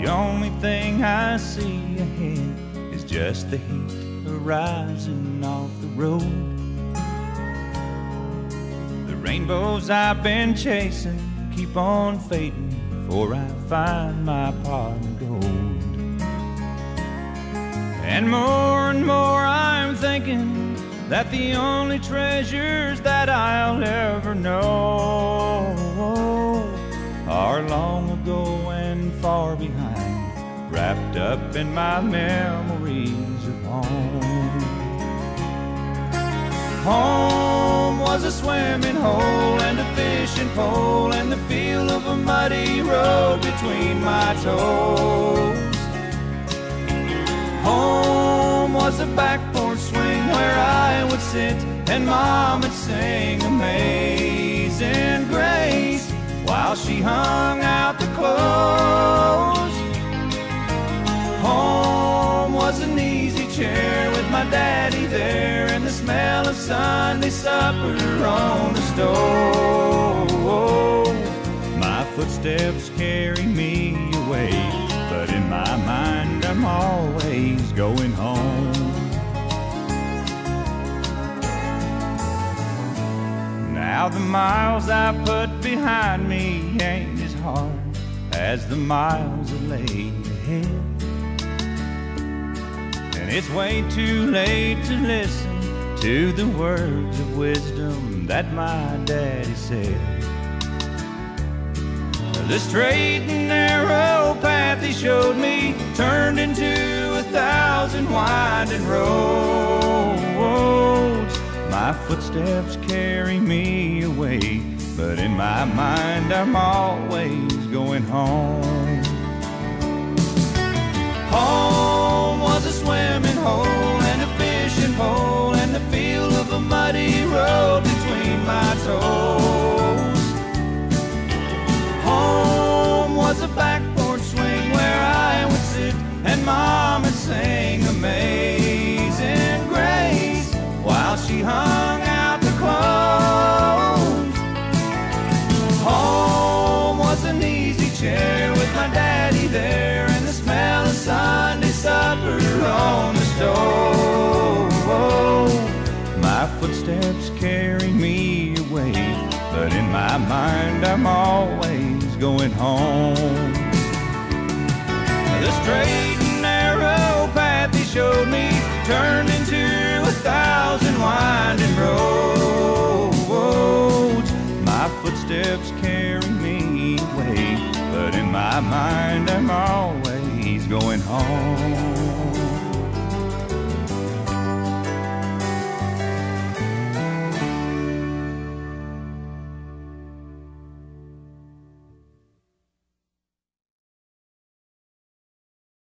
The only thing I see ahead is just the heat arising off the road. The rainbows I've been chasing keep on fading before I find my pot of gold. And more and more I'm thinking that the only treasures that I'll ever know wrapped up in my memories of home. Home was a swimming hole and a fishing pole and the feel of a muddy road between my toes. Home was a back porch swing where I would sit and mom would sing Amazing Grace while she hung out easy chair with my daddy there and the smell of Sunday supper on the stove. My footsteps carry me away, but in my mind I'm always going home. Now the miles I put behind me ain't as hard as the miles that lay ahead. It's way too late to listen to the words of wisdom that my daddy said. The straight and narrow path he showed me turned into a thousand winding roads. My footsteps carry me away, but in my mind I'm always going. Home between my mind I'm always going home. The straight and narrow path he showed me turned into a thousand winding roads. My footsteps carry me away, but in my mind I'm always going home.